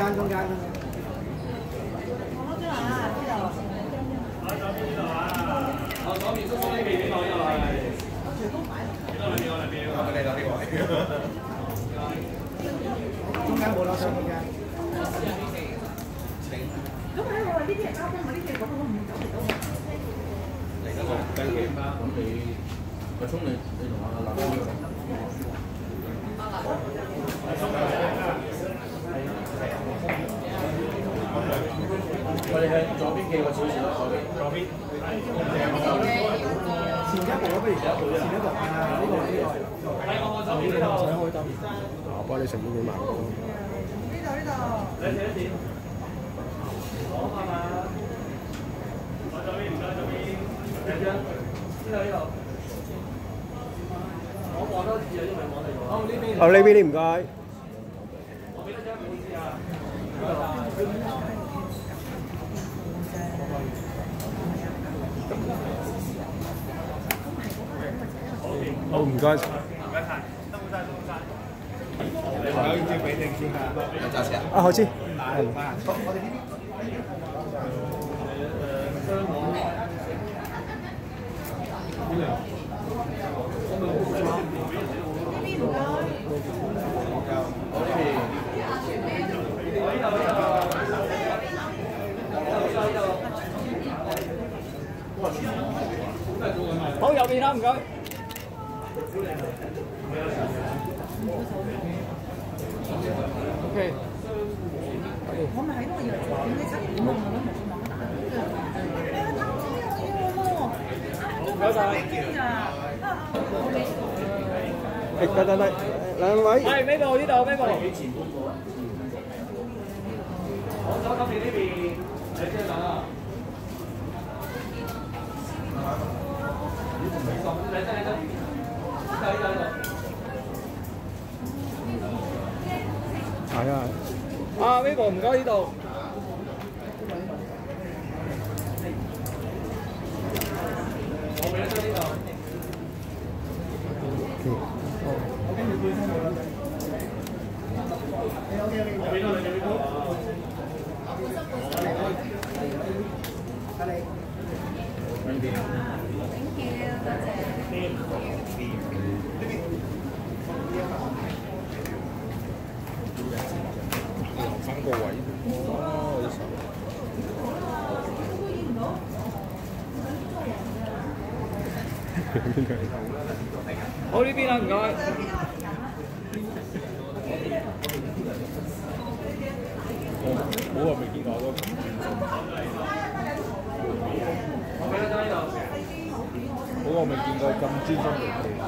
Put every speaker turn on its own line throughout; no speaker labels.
間中間。
我左邊叔叔呢邊邊度又係？幾多兩邊？兩邊。我哋兩邊。
中間冇攞上中間。
咁喺我話呢啲係交通，我呢啲係講我唔走嚟到。
嚟得個雞翼啦，咁你阿聰你你同阿立幾個小時啦，左邊。左邊。
前一步不如前一步啊！呢個呢個。呢個唔使開燈。
我幫你成本幾萬。
呢度呢度。
你睇一點。好嘛嘛。我左邊唔該左邊。兩張。呢度呢度。我望多次啊，因為我嚟過。好呢邊。
哦，呢邊你唔該。
我俾多張唔好意思啊。
好，唔該。
有要俾定先㗎。
揸車啊？
啊，好知。
我哋呢邊。
好，右邊啦，唔該。OK。
我咪喺度以為點解七點啊？我諗冇望大。唔該晒。
誒，等等等，兩位。係呢度呢度呢度。
我左邊呢邊，你先等啊。係
啊。啊，Vivo 唔該呢度。
我俾一張呢度。我俾多你，你俾多。
好呢邊啦，唔該。我我未見過都。
我俾多張呢度。
好，我未見過咁專心嚟嘅。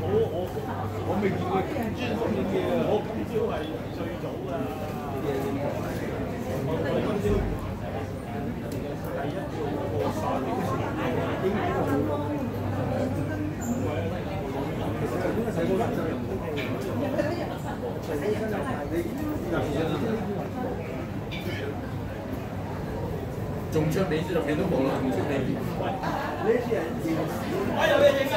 我我我未見過專心影嘢啊！我今朝係最早㗎。我我今朝第一做個沙律應該中槍你知道你都冇啦，中槍你。我有咩影啊？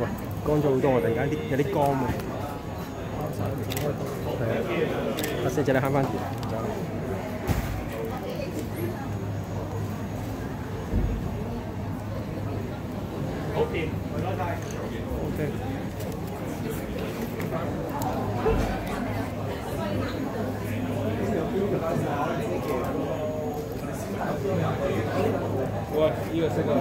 喂，乾咗好多喎！突然間啲有啲乾喎。係啊，阿四姐你慳翻啲。
好掂，唔該晒。
OK。喂，呢個識啊！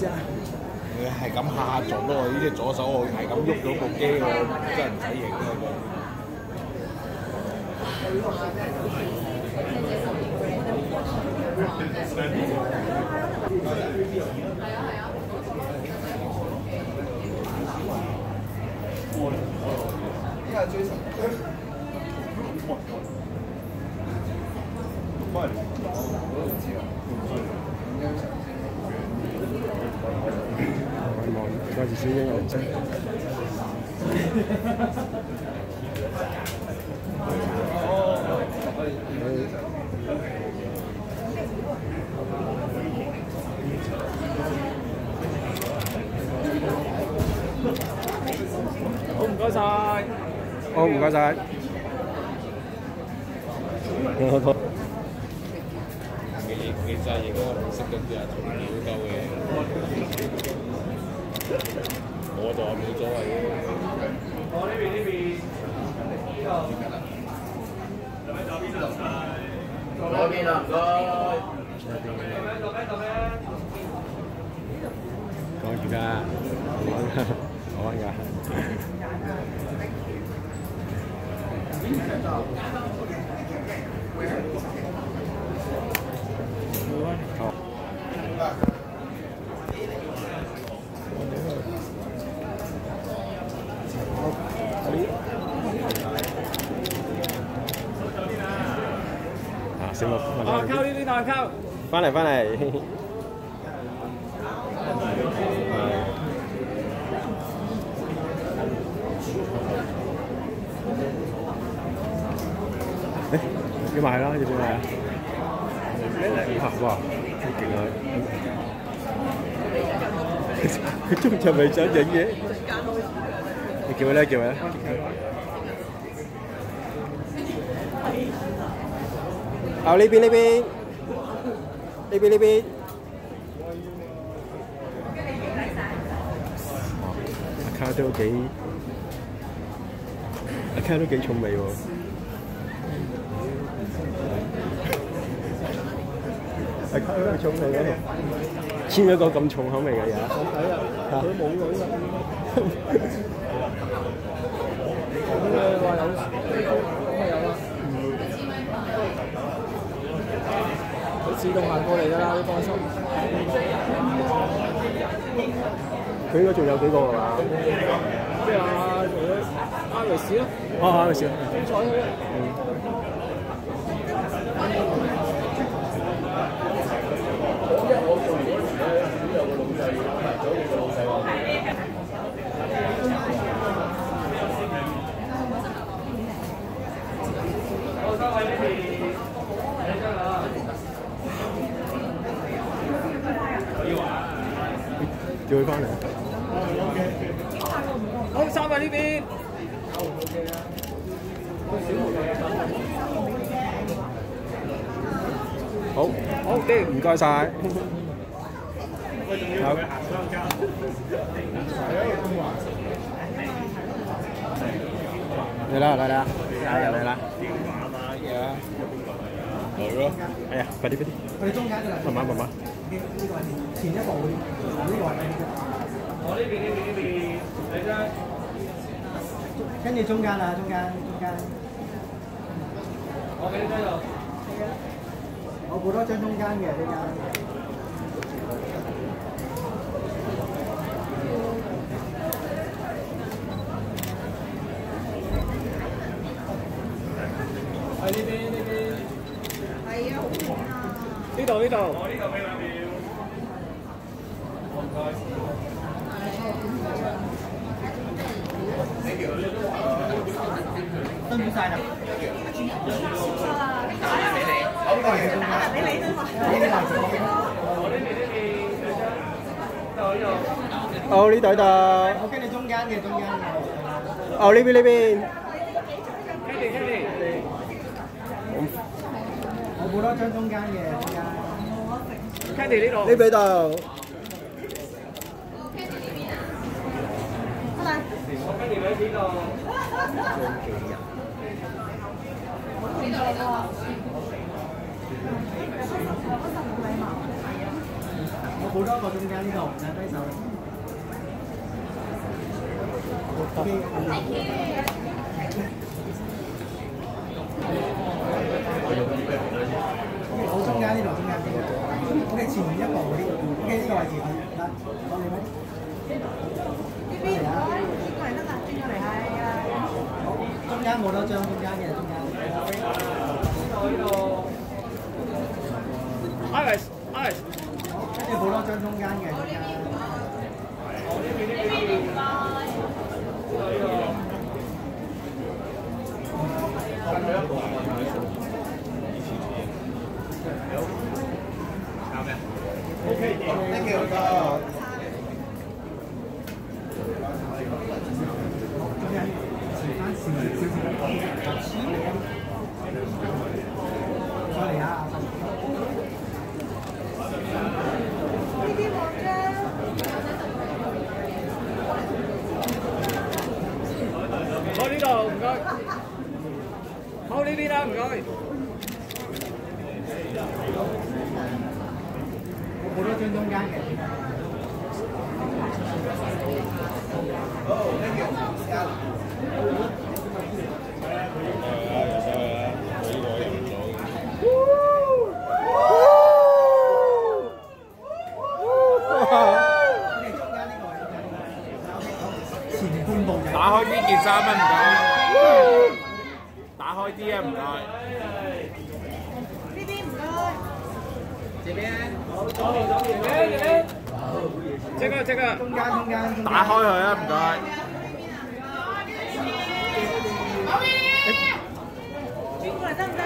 試下。
佢係咁下下撞到我呢隻左手，我係咁喐到部機，我真係唔使影啦。
望嗰時小英有真。
好唔該晒。
好，唔該晒。我都
其其實亦都唔識得啲人同料鳩嘅，我就冇所謂嘅。
我呢邊呢邊，呢度。做咩走邊啊？嗰邊啊，唔該。做咩做咩做咩？
講住㗎，講㗎，講㗎。好。小木，
啊，靠呢邊啊，靠。
翻嚟翻嚟。誒，要買啦，要唔要買啊？哇！哇，好勁啊！佢中就咪想影嘢。你叫佢咧，叫佢咧。好，呢邊呢邊，呢邊呢邊。阿卡都幾，阿卡都幾重味喎。阿卡都幾重味嘅，簽一個咁重口味嘅嘢。
睇啊，佢冇女啦。咁你話有咁咪有啦。佢自動行過嚟㗎啦，你放心。
佢應該仲有幾個係嘛？
即係啊，除咗阿雷士咯，
哦，啱嘅事。
彩佢。
好，三位呢邊，你張啊。
叫佢翻嚟。
好，三位呢邊。
好，好嘅，唔該晒。好。嚟啦嚟啦，嚟啦嚟啦。
咯。
哎呀，快啲快啲。
佢中間嘅啦。
慢慢慢慢。
呢個係前一步，呢個係
我呢邊呢邊呢邊，你張。
跟住中間啦，中間中間。
我俾你張度。
我好多張中間嘅呢間。
喺呢邊呢邊。係啊，好遠啊。呢度呢度。我呢度俾兩秒。唔該。
辛苦晒啦。呢個係中間。俾你呢個係中間。
我呢邊呢邊，你張。呢度呢度。
好，呢度呢度。
我跟你中間嘅，中間嘅。
哦，呢邊呢邊。
跟住跟住。
我補多張中間嘅，中間。
Candy 呢度。
呢邊度。
我 Candy 喺呢度。
我補多個中間呢度，兩低手。好中間呢度，中間呢度。我哋前面一步嗰啲，OK 呢個位置，得，我哋咩？
呢邊轉過嚟得啦，轉過嚟係啊。
中間冇多張，中間嘅中間。
Alex Alex，
跟住好多張中間嘅中間。Thank you。再嚟啊！
呢啲望啫。
好呢度唔該，好呢邊啦唔該。
好多張中間嘅。前半部就
打開呢件衫啊，唔該。打開啲啊，唔該。
呢邊唔該。
這個這個
中間中間中間。
打開佢啊，唔該。
轉過嚟得唔得？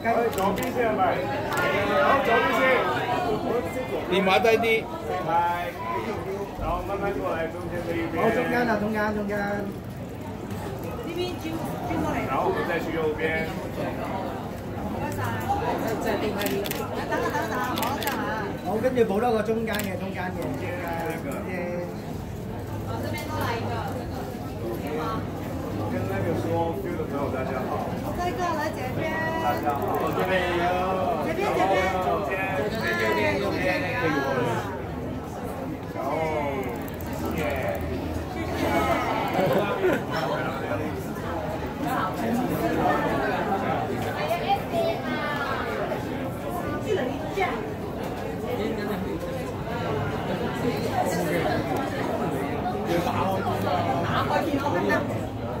繼續
左邊先係咪？好，左邊先。
電話低啲。
係。然後慢慢過來中間這一邊。
好，中間啊，中間中間。
呢邊轉轉過嚟。
然後我們再去右邊。
唔該晒。等下等下等下，我等下。
好，跟住補多個中間嘅，中間嘅。
跟那個說 feel 的朋友大家好。
這個來這邊。
大家好。這邊有。
這邊這邊。
中間。
右邊右邊。
然後，耶。
去了一下。我得唔得？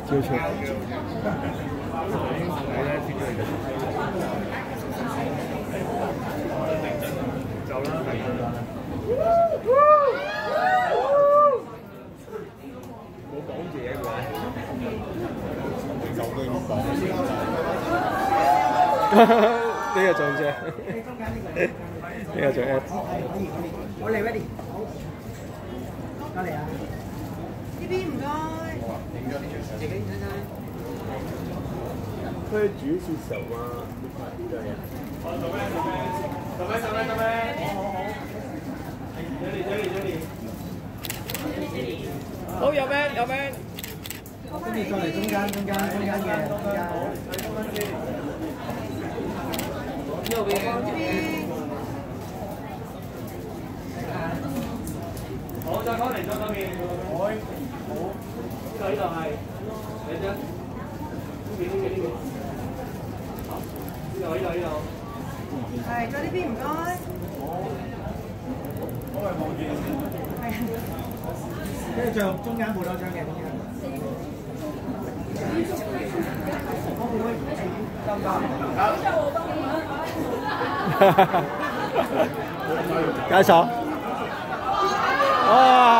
照出。
走啦。
就對唔講。
呢個仲正，
呢個。
仲
係可以可以。我嚟 ready。好。過嚟啊！
呢邊唔該。
佢主是什麼？對呀。
好，左邊左邊。左邊左邊左邊。好好好。這裡這裡這裡。
好有 man 有 man。
跟住再嚟中間中間中間嘅中間。
呢邊。
好，再翻嚟再嗰邊。好。好。呢度呢度係。你啫。呢邊呢邊呢邊。好。呢度呢度呢度。
係，再呢邊唔該。
我係望住。
係。
跟住最後中間補多張嘅中間。
介紹。哇！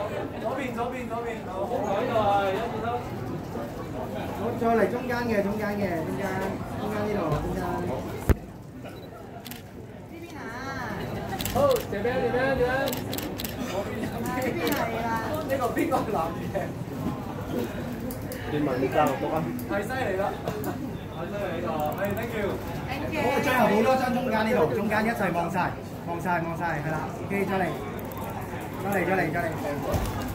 左邊左邊左邊，
好，呢度係一二三。
好，再嚟中間嘅，中間嘅，中間，中間呢度，中間。
呢邊啊，
好，這邊這邊這邊，
呢邊係啦。
呢個邊個男嘅？
你問你教讀啊？
太犀利啦！太犀利呢個，係 thank you。
好，最後好多張中間呢度，中間一齊望晒，望晒，望晒，係啦。OK，再嚟，再嚟，再嚟，再嚟。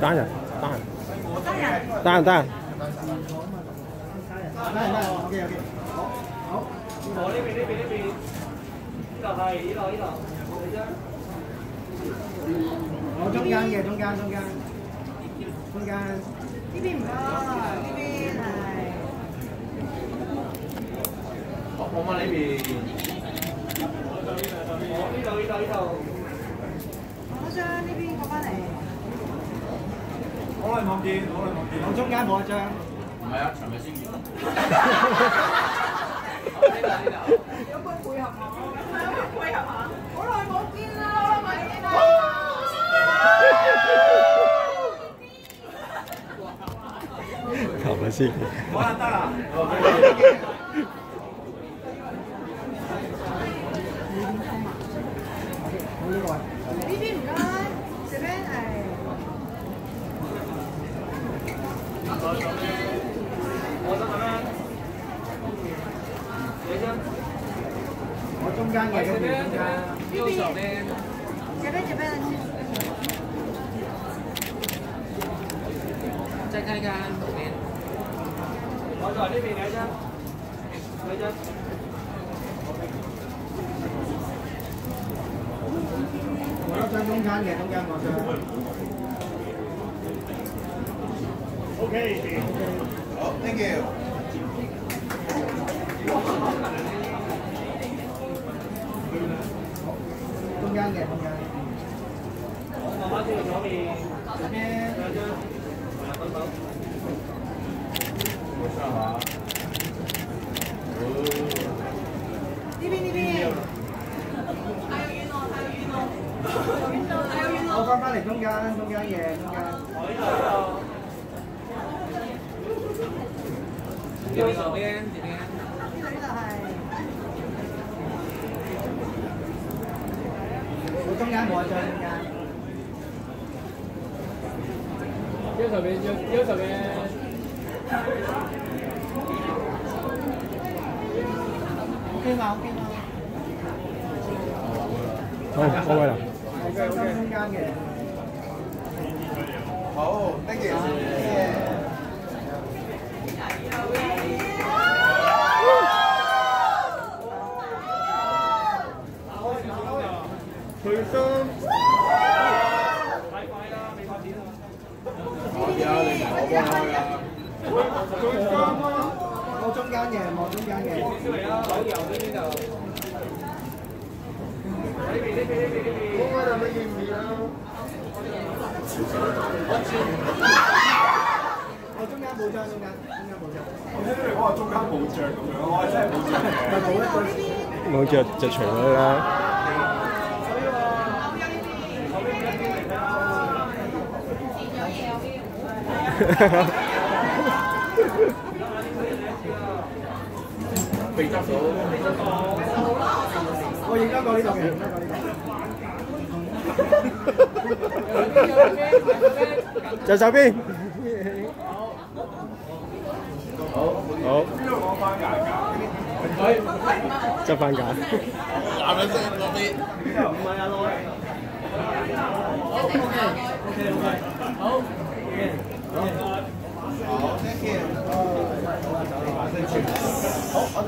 單人，單人，
單人。
單人，單人。
得得，OK OK。好，好。
我呢邊呢邊呢邊，呢度係呢度呢度，你張。
我中間嘅，中間，中間，中間。
呢邊唔該，呢邊係。
我我問呢邊。我呢度呢度呢度。
我將呢邊過翻嚟。
好耐冇見，好耐冇見。
我中間冇一張。
唔係啊，尋日先見。
有冇配合我，有個配合下。好耐冇見啦，好耐冇見。
好啦，得啦。
好呢個位。
呢邊唔該，這邊係。
我得咁樣。你張。
我中間嘅，跟住中間。
右手邊。
這邊這邊。
再看一看左邊。我在呢邊兩張。兩張。
我一張中間嘅，中間嗰張。
好，thank you。
中間嘅，中間。
慢慢轉左邊。
左邊。
兩張。係啊，分手。
冇錯嘛？
呢邊呢邊。
我翻返嚟中間，中間嘅，中間。
我呢度。右手邊，邊。
呢度呢度係。
我中間冇一張中間。
右手邊，右右手邊。
OK 嘛，OK 嘛。
好，開位啦。
係中間中間嘅。
好，thank you。
退身。
太快啦，未發展啊！
可以啊，你同我幫開啊。
我中間嘅，我中間嘅。
出嚟啦，柳油呢邊就。呢邊呢邊呢邊呢邊。
我就乜嘢唔要。我中間冇張，中間中間冇張。
我聽你講話中間冇着咁樣，我係真係冇着嘅。
咪冇一對。
冇着就除咗啦。
被執到，被執到。
我影咗個呢度嘅，影咗個呢度。
就手邊。好。
邊度講翻眼㗎？
執翻架。
男人聲嗰邊。
唔係啊，攞。OK OK OK。好。
好，thank you。
好，我哋。